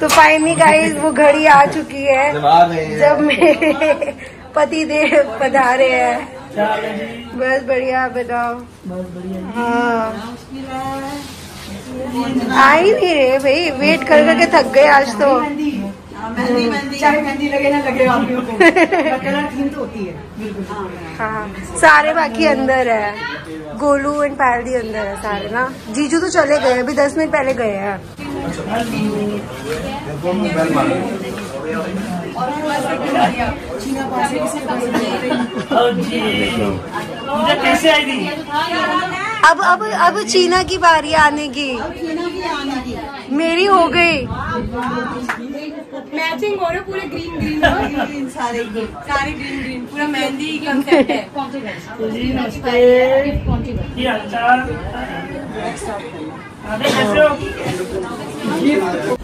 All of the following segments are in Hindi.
तो फाइनली गाइस वो घड़ी आ चुकी है। जब मेरे पति देव पधारे हैं। बस बढ़िया बताओ। हाँ। आई नहीं रे भाई वेट कर करके थक गए आज तो। चाहे मेहंदी लगे ना लगे कलर थीम तो होती है। बिल्कुल। हाँ सारे बाकी अंदर है। गोलू एंड पैरडी अंदर है सारे ना। जीजू तो चले गए अभी दस मिनट पहले गए हैं। और कैसे आई थी? अब अब अब चीना की बारी आने की। मेरी हो गई। मैचिंग हो रहे पूरे ग्रीन ग्रीन सारे सारे ग्रीन ग्रीन पूरा मेहंदी कंसेप्ट है। कैसे हो?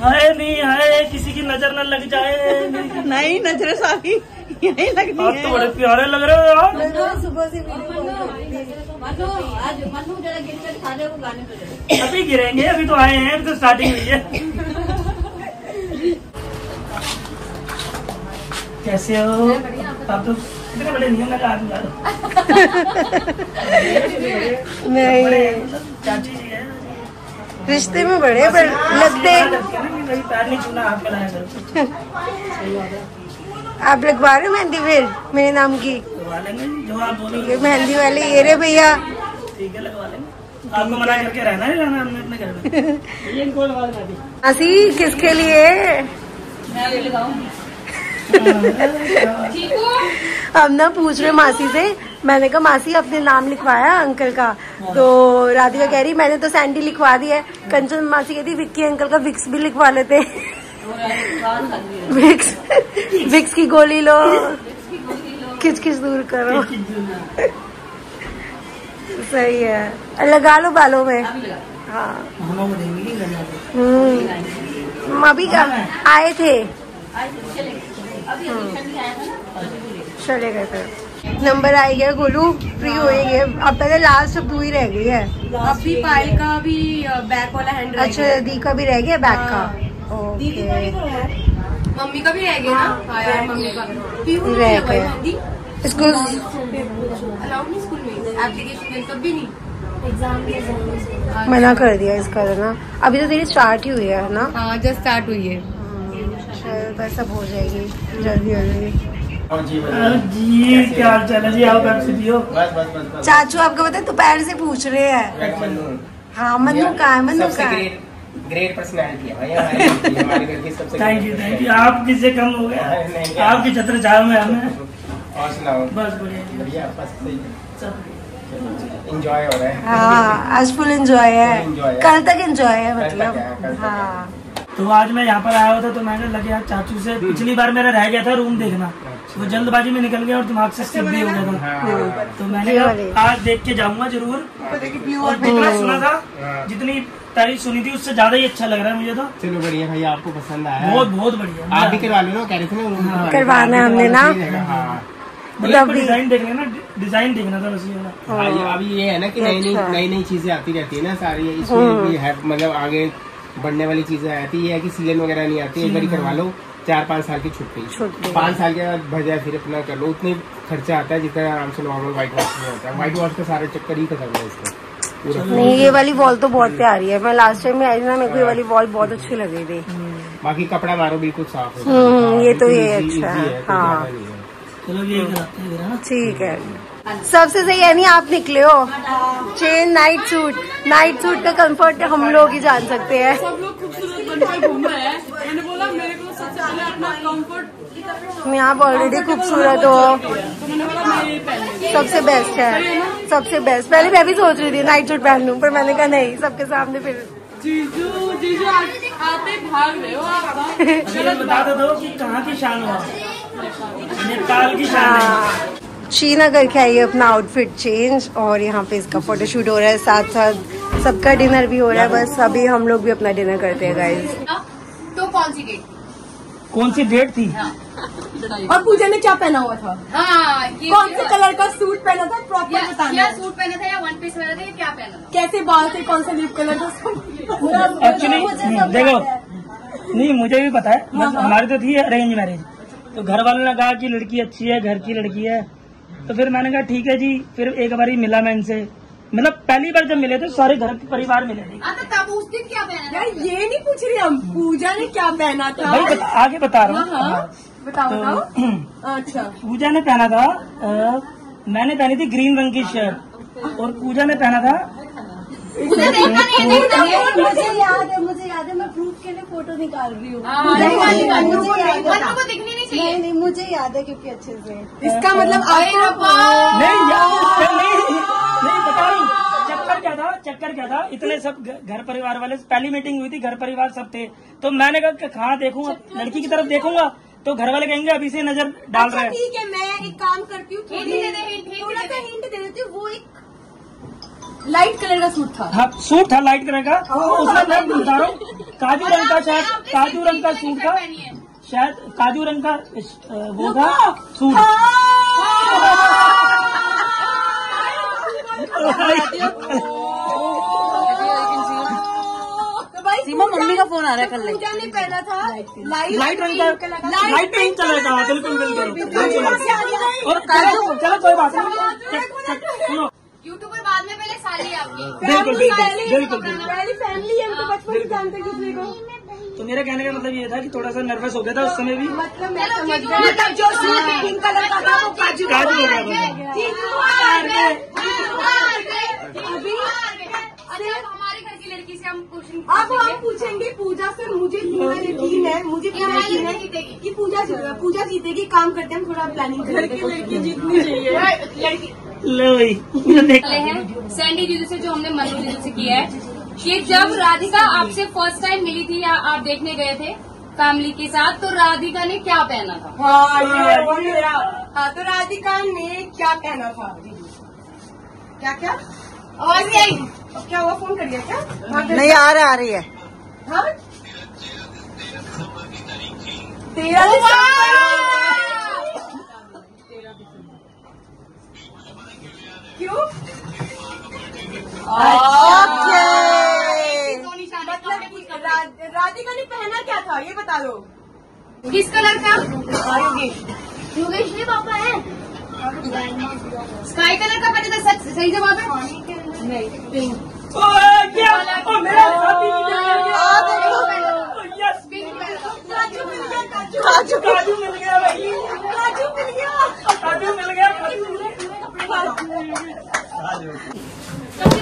हाय नहीं हाय किसी की नज़र न लग जाए। नहीं नज़र सारी यही लगनी आप तो बड़े प्यारे लग रहे हो यार सुबह से अभी गिरेंगे अभी तो आए हैं अभी तो स्टार्टिंग हुई है। कैसे हो? आप तो इतने बड़े नहीं लगा नहीं। चाची जी है। रिश्ते में बड़े पर लगते आप लगवा रहे हो मेहंदी फिर मेरे नाम की? जो आप बोलेंगे मेहंदी वाले ये रे भैया। ठीक है लगवा लेंगे। आपको मना करके रहना है रहना हमने अपने घर में। ये इनको लगवा देना हसी किसके लिए? हम ना पूछ रहे मासी से। मैंने कहा मासी अपने नाम लिखवाया अंकल का? तो राधिका कह रही मैंने तो सैंडी लिखवा दी है। कंचन मासी कहती विक्की अंकल का विक्स भी लिखवा लेते विक्स विक्स की गोली लो। खिच खिच दूर करो। सही है। लगा लो बालों में। हाँ। हम्म। अभी आए थे। चले गए फिर। नंबर आई गया गोलू फ्री हो गई है। अब पहले लास्ट अब तू ही रह गई है। अभी पायल का भी बैक वाला हैंड अच्छा दी का भी रह गया बैक का? दीदी का भी ओके तो है। मम्मी का भी रह गया ना? हाँ। यार मम्मी का। रह गया। इसको स्कूल में। एप्लीकेशन कब भी नहीं। मना कर दिया इसका ना? अभी तो तेरी स्टार्ट ही हुई है ना? हाँ जस्ट स्टार्ट हुई है। बस सब हो जाएगी जल्दी जल्दी जी क्या हाल है जी आओ घर से दियो बस बस बस बस। चाचू आपको पता है दोपहर से पूछ रहे हैं। हाँ मन्नू कहाँ है कहाँ है? ग्रेट ग्रेट पर्सनालिटी है भाई हमारे हमारे घर की सबसे थैंक यू थैंक यू आप किससे कम हो नहीं। आपकी छत्र छाया में हमें और सुनाओ। बस बढ़िया। बस हो। रहा है। हाँ आज फुल एंजॉय है। कल तक एंजॉय है मतलब। हाँ। तो आज मैं यहाँ पर आया हुआ था तो मैंने लगे यार चाचू से पिछली बार मेरा रह गया था रूम देखना। वो जल्दबाजी में निकल गया और दिमाग से स्किप भी हो गया था। हाँ तो मैंने कहा आज देख के जाऊँगा ज़रूर। और जितना सुना था जितनी तारीफ़ सुनी थी उससे ज़्यादा ही अच्छा लग रहा है मुझे तो। चलो बढ़िया भाई आपको पसंद आया। बहुत बहुत बढ़िया। आप भी करवा लो ना कह रहे थे ना करवाना है हमने ना। हाँ मतलब डिज़ाइन देखना ना डिज़ाइन देखना था बस ये वाला। हाँ, ये- अभी ये है ना कि नई नई अच्छा। नई नई चीज़ें आती रहती है ना सारी इसमें भी है मतलब आगे बढ़ने वाली चीज़ें आती है कि सीज़न वगैरह नहीं आती एक बार करवा लो चार पाँच साल की छुट्टी। पाँच साल के बाद भर जाए फिर अपना कर लो। उतने खर्चा आता है जितना आराम से नॉर्मल व्हाइट वॉश में होता है। व्हाइट वॉश का सारा चक्कर ही खत्म है इसका नहीं ये वाली वॉल तो बहुत प्यारी है। मैं लास्ट टाइम में आई ना मेरे को ये वाली वॉल बहुत अच्छी लगी थी। बाकी कपड़ा मारो बिल्कुल साफ़ है हम्म, ये तो ये अच्छा है। है, हाँ। है। चलो ये हैं है ठीक है। सबसे सही है नहीं आप निकले हो। Chain night suit night suit का कंफर्ट हम लोग ही जान सकते हैं। सब लोग खूबसूरत बनकर घूम रहे हैं। मैंने बोला मेरे को सबसे पहले अपना कंफर्ट मैं आप ऑलरेडी खूबसूरत हो। तो सबसे बेस्ट है। सबसे बेस्ट पहले मैं भी सोच रही थी नाइट सूट पहन लूँ पर मैंने कहा नहीं सबके सामने फिर जीजू जीजू आ- आते भाग रहे हो आप बता दो दो कि कहाँ की शान हुआ? नेपाल की शान है। हाँ। श्रीनगर के आई है अपना आउटफिट चेंज और यहाँ पे इसका फोटोशूट हो रहा है। साथ साथ सबका डिनर भी हो रहा है। बस अभी हम लोग भी अपना डिनर करते हैं गाइज़ तो कौन सी डेट कौन सी डेट थी? और पूजा ने क्या पहना हुआ था? हाँ ये कौन से कलर का सूट पहना था? प्रॉपर या, बताना या सूट पहना था या वन पीस पहना था या क्या पहना था? कैसे बाल थे? कौन सा लिप कलर था? एक्चुअली देखो। नहीं मुझे भी पता है। हमारी तो थी अरेंज मैरिज तो घर वालों ने कहा कि लड़की अच्छी है घर की लड़की है। तो फिर मैंने कहा ठीक है जी। फिर एक बार मिला मैं इनसे। मतलब पहली बार जब मिले थे सारे घर के परिवार मिले थे। तो तब उस दिन क्या पहना था? यार ये नहीं पूछ रही हम। पूजा ने क्या पहना था? भाई बता, आगे बता रहा हूँ। हाँ, हाँ। बताओ तो अच्छा। पूजा ने पहना था अ, मैंने पहनी थी ग्रीन रंग की शर्ट और पूजा ने पहना था याद है मैं प्रूफ के लिए फ़ोटो निकाल रही हूँ। नहीं नहीं नहीं मुझे याद है क्योंकि अच्छे से। इसका मतलब अरे आपको रब्बा! नहीं यार नहीं नहीं बता रहा चक्कर क्या था चक्कर क्या था? इतने सब घर परिवार वाले पहली मीटिंग हुई थी घर परिवार सब थे। तो मैंने कहा कि कहाँ देखूँगा लड़की की तरफ़ देखूँगा तो घर वाले कहेंगे अभी से नज़र डाल अच्छा रहे हैं। ठीक है मैं एक काम करती हूँ हिंट दे दे, हिंट, हिंट थोड़ा सा हिंट दे देती हूँ वो एक लाइट कलर का सूट था। हाँ सूट था लाइट कलर का। उसमें मैं बता रहा हूँ काजू रंग का शायद काजू रंग का सूट था। शायद काजू रंग का वो था सूट। तो सीमा मम्मी का फ़ोन आ रहा है कल पूजा ने पहना था लाइट लाइट रंग का लाइट पिंक कलर का बिल्कुल बिल्कुल। बिल्कुल और चलो चलो कोई बात नहीं। चक- चक- यूट्यूब पर बाद में पहले साली आपकी बिल्कुल बिल्कुल बिल्कुल बिल्कुल। पहली फैमिली है हम तो बचपन से जानते हैं दूसरे को। तो मेरे कहने का मतलब ये था कि थोड़ा सा नर्वस हो गया था उस समय भी। मतलब मैं समझ आ मतलब जो सूट पिंक कलर का था वो काजू काजू हार गए अभी अच्छा अब हमारे घर की लड़की से हम क्वेश्चन अब हम पूछेंगे। पूजा से मुझे पूरा यकीन है मुझे पूरा हमारी यकीन है कि पूजा जीतेगी पूजा जीतेगी काम करते हैं हम थोड़ा प्लानिंग घर की लड़की जीतनी चाहिए। लड़की हैं। सैंडी दीदी से जो हमने मनु दीदी से किया है कि जब राधिका आपसे फ़र्स्ट टाइम मिली थी या आप देखने गए थे फैमिली के साथ तो राधिका ने क्या पहना था? हाँ ये वो मेरा हाँ। तो राधिका ने क्या पहना था? क्या क्या? और भी आई क्या हुआ? फ़ोन करिए क्या? हाँ, नहीं आ रहा आ रही है। हाँ? तेरह क्यों? ओके सोनी शादी मतलब कि राधिका ने पहना क्या था? ये बता दो। किस कलर का? योगेश। योगेश ने पापा है। स्काई कलर का पहले था सच सही जवाब है। नहीं क्या मेरा पिंक काजू मिल गया काजू। मिल गया। काजू मिल गया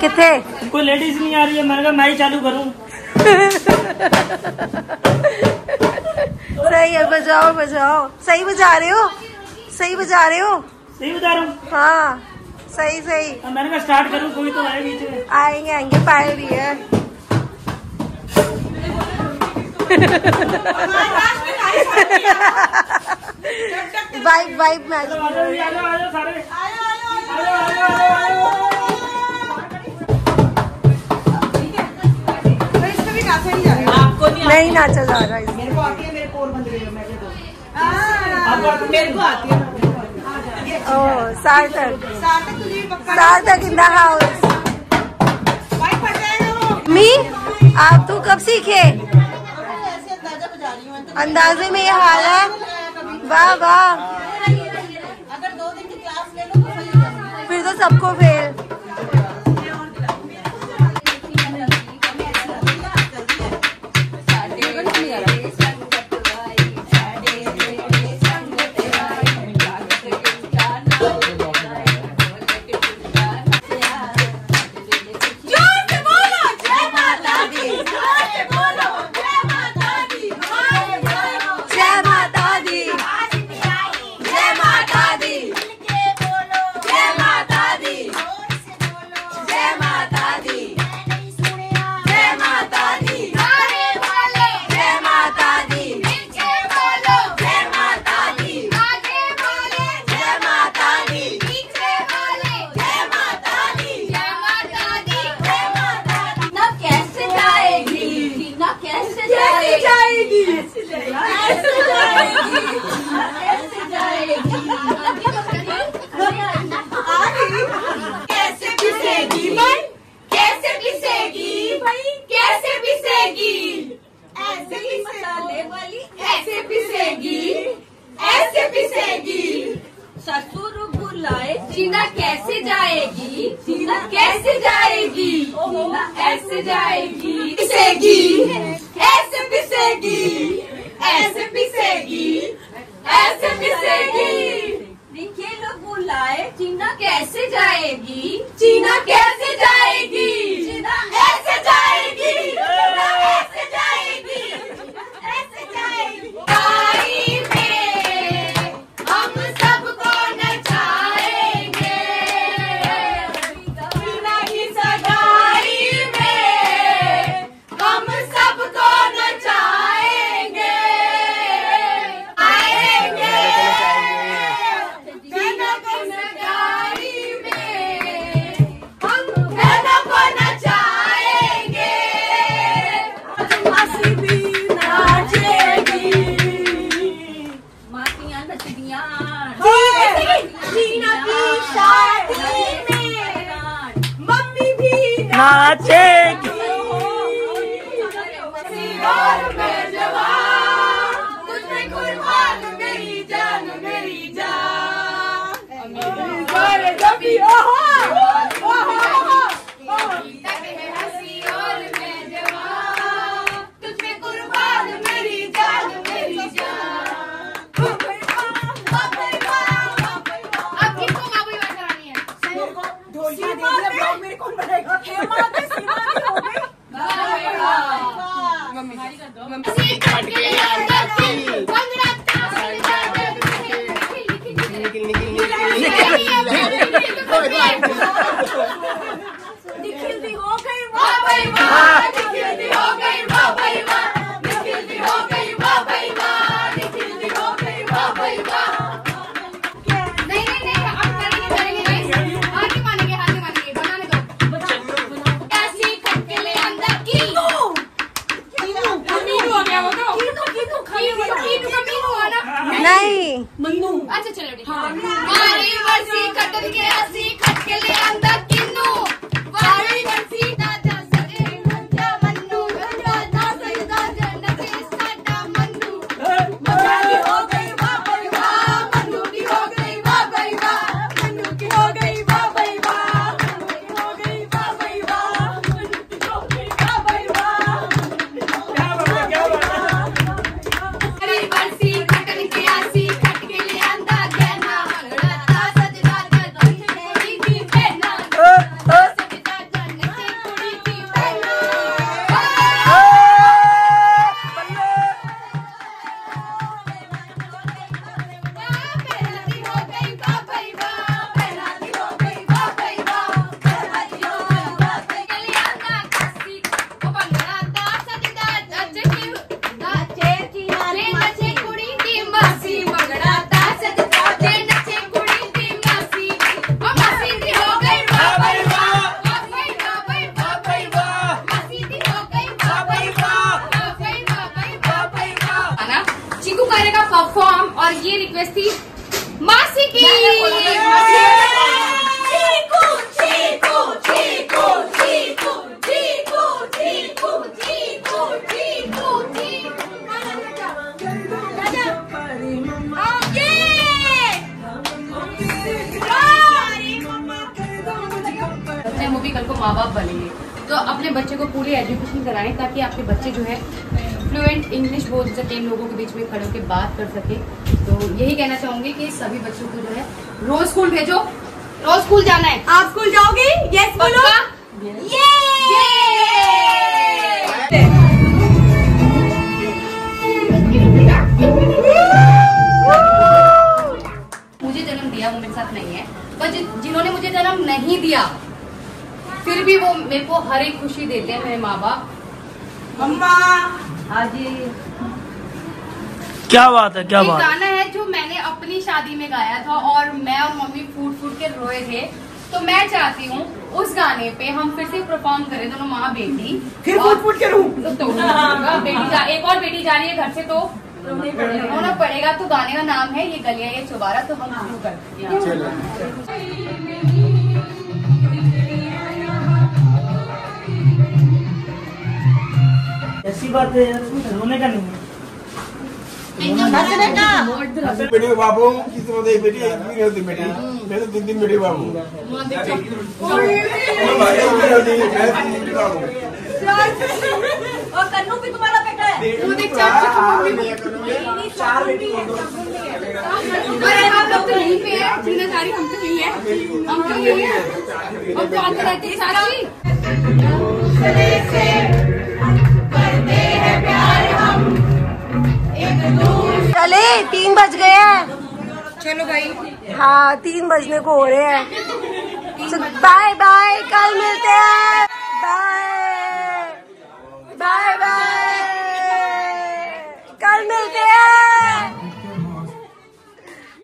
कितने कोई लेडीज़ नहीं आ रही है मैंने कहा मैं ही चालू करूँ। सही है बजाओ बजाओ। सही बजा रहे हो? सही बजा रहे हो? सही बता रहा हूँ। हाँ सही सही। मैंने कहा स्टार्ट करूँ कोई तो आए बीच में आएँगे आएँगे पायल रही है? वाइब वाइब मैच नहीं नाचा जा रहा है मैं, आप तू कब सीखे? अंदाजे में ये हाल है। वाह वाह। तो सबको fail seja a equipe e seguir. happy. Oh! थी। मासी की। मूवी कल को माँ बाप बनेंगे। तो अपने बच्चे को पूरी एजुकेशन कराएँ ताकि आपके बच्चे जो है फ्लुएंट इंग्लिश बोल सके लोगों के बीच में खड़े होकर बात कर सके। तो यही कहना चाहूँगी कि सभी बच्चों को जो है रोज स्कूल भेजो। रोज स्कूल जाना है। आप स्कूल जाओगी? यस बोलो। पक्का? मुझे जन्म दिया वो मेरे साथ नहीं है। पर जिन्होंने मुझे जन्म नहीं दिया फिर भी वो मेरे को हर एक खुशी देते हैं मेरे माँ बाप मम्मा! हाँ जी क्या बात है क्या बात है? गाना है जो मैंने अपनी शादी में गाया था और मैं और मम्मी फूट फूट के रोए थे। तो मैं चाहती हूँ उस गाने पे हम फिर से परफॉर्म करें दोनों माँ बेटी। फिर फूट फूट के तो तो बेटी जा एक और बेटी जा रही है घर से तो होना पड़ेगा। तो गाने का नाम है ये गलिया ये चुबारा तो हम शुरू करते हैं। ऐसी बात है यार रोने का नहीं है बेटी बाबू किस तरह बेटी एक भी होती बेटी तो तीन बाबू और कन्नू भी तुम्हारा बेटा है अरे आप लोग तो यहीं पे है ज़िम्मेदारी हम तो यही है हम तो यही है हम तो आते रहते हैं ही चले तीन बज गए हैं। चलो भाई। हाँ तीन बजने को हो रहे हैं। बाय बाय कल मिलते हैं। बाय बाय बाय कल मिलते हैं।